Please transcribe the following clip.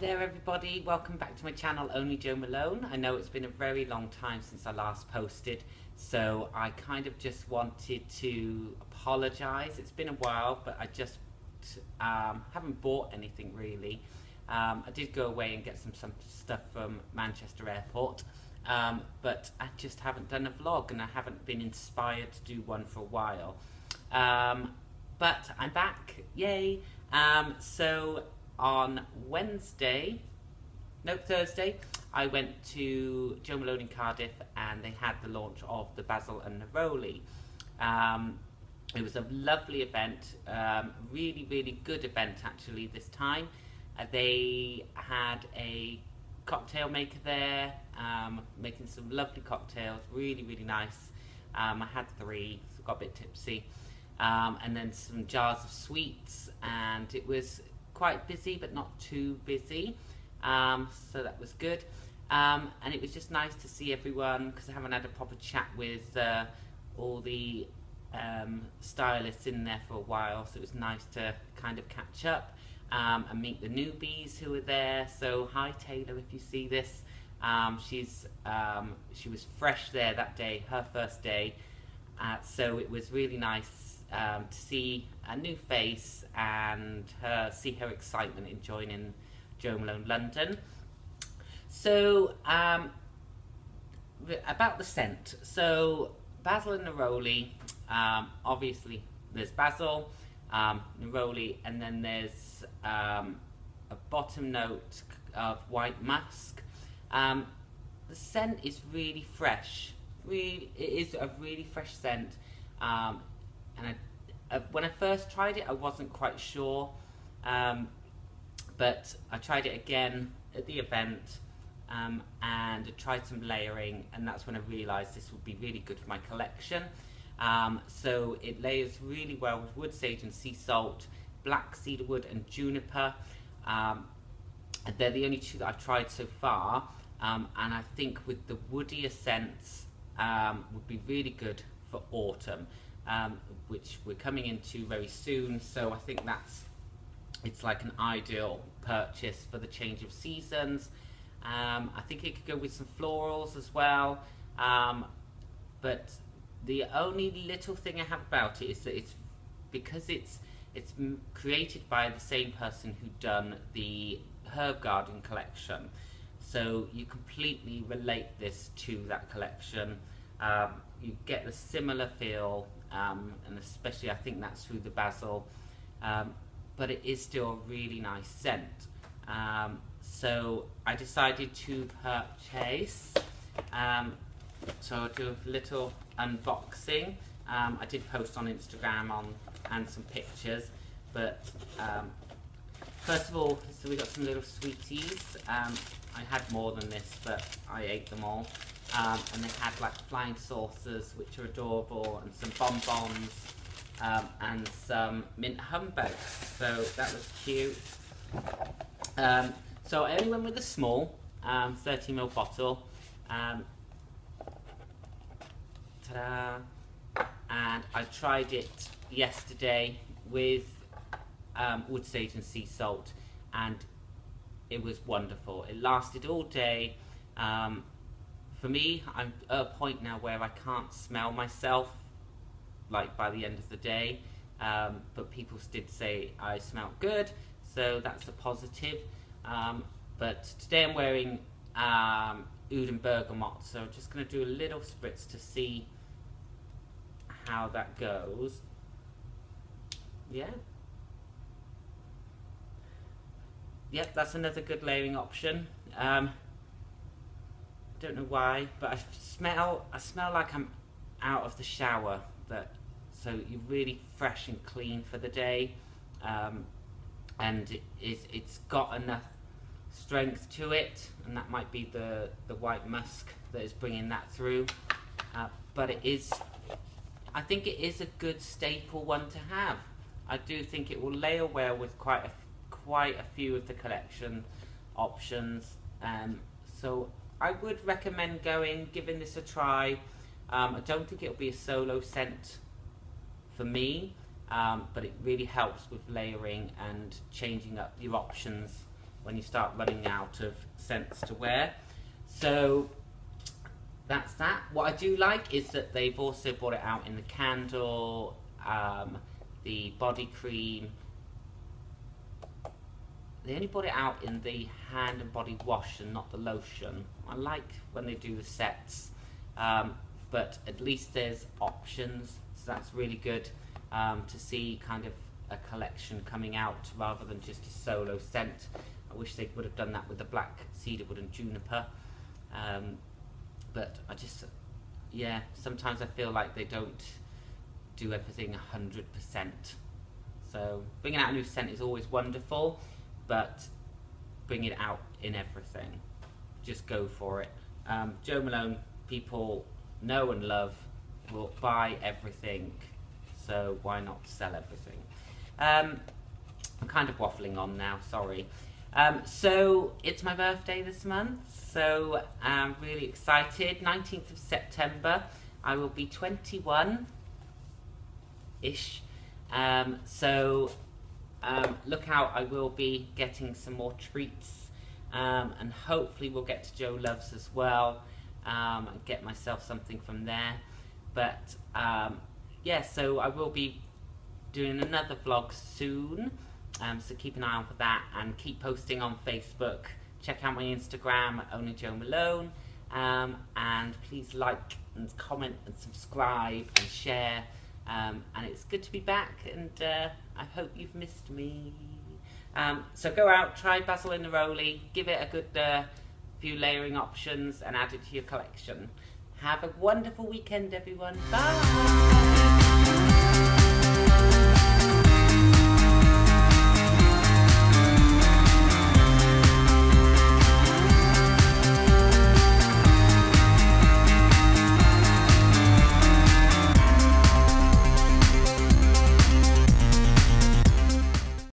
there everybody, welcome back to my channel Only Jo Malone. I know it's been a very long time since I last posted, so I kind of just wanted to apologise. It's been a while, but I just um, haven't bought anything really. Um, I did go away and get some, some stuff from Manchester Airport, um, but I just haven't done a vlog and I haven't been inspired to do one for a while. Um, but I'm back, yay! Um, so on Wednesday, no, Thursday, I went to Jo Malone in Cardiff and they had the launch of the Basil and Neroli. Um, it was a lovely event, um, really, really good event actually this time. Uh, they had a cocktail maker there, um, making some lovely cocktails, really, really nice. Um, I had three, so got a bit tipsy. Um, and then some jars of sweets, and it was quite busy, but not too busy. Um, so that was good. Um, and it was just nice to see everyone because I haven't had a proper chat with uh, all the um, stylists in there for a while. So it was nice to kind of catch up um, and meet the newbies who were there. So hi Taylor, if you see this. Um, she's um, she was fresh there that day, her first day. Uh, so it was really nice um, to see a new face and her, see her excitement in joining Jo Malone London. So, um, about the scent. So, Basil and Neroli, um, obviously there's Basil, um, Neroli, and then there's um, a bottom note of white musk. Um, the scent is really fresh. Really, it is a really fresh scent. Um, and I, uh, when I first tried it, I wasn't quite sure, um, but I tried it again at the event, um, and I tried some layering, and that's when I realised this would be really good for my collection. Um, so it layers really well with wood sage and sea salt, black cedarwood and juniper. Um, they're the only two that I've tried so far, um, and I think with the woodier scents um, would be really good for autumn um, which we're coming into very soon. So I think that's it's like an ideal purchase for the change of seasons. Um, I think it could go with some florals as well. Um, but the only little thing I have about it is that it's because it's it's created by the same person who done the herb garden collection. So you completely relate this to that collection. Um, you get the similar feel um, and especially I think that's through the basil um, but it is still a really nice scent. Um, so I decided to purchase um, so do a little unboxing. Um, I did post on Instagram on and some pictures but um, first of all so we got some little sweeties. I had more than this but I ate them all um, and they had like flying saucers, which are adorable, and some bonbons, um, and some mint humbugs. So that was cute. Um, so I only went with a small, um, 30ml bottle. Um, ta-da! And I tried it yesterday with um, wood sage and sea salt, and it was wonderful. It lasted all day. For me, I'm at a point now where I can't smell myself, like by the end of the day. Um, but people did say I smell good, so that's a positive. Um, but today I'm wearing um, Oud Bergamot, so I'm just going to do a little spritz to see how that goes. Yeah. Yep, that's another good layering option. Um, don't know why, but I smell I smell like I'm out of the shower. That so you're really fresh and clean for the day, um, and it, it's, it's got enough strength to it, and that might be the the white musk that is bringing that through. Uh, but it is, I think it is a good staple one to have. I do think it will layer well with quite a quite a few of the collection options. Um, so I would recommend going, giving this a try. Um, I don't think it'll be a solo scent for me, um, but it really helps with layering and changing up your options when you start running out of scents to wear. So that's that. What I do like is that they've also brought it out in the candle, um, the body cream. They only brought it out in the hand and body wash and not the lotion. I like when they do the sets, um, but at least there's options, so that's really good um, to see kind of a collection coming out rather than just a solo scent. I wish they would have done that with the black cedarwood and juniper. Um, but I just, yeah, sometimes I feel like they don't do everything 100%. So bringing out a new scent is always wonderful, but bring it out in everything. Just go for it. Um, Jo Malone, people know and love, will buy everything, so why not sell everything? Um, I'm kind of waffling on now, sorry. Um, so it's my birthday this month, so I'm really excited. 19th of September, I will be 21 ish. Um, so um, look out, I will be getting some more treats, um, and hopefully we'll get to Jo Loves as well um, and get myself something from there. But um, yeah, so I will be doing another vlog soon. Um, so keep an eye out for that and keep posting on Facebook. Check out my Instagram, Only Jo Malone. Um, and please like and comment and subscribe and share. Um, and it's good to be back and uh, I hope you've missed me. Um, so go out, try Basil in Neroli, give it a good uh, few layering options and add it to your collection. Have a wonderful weekend everyone. Bye!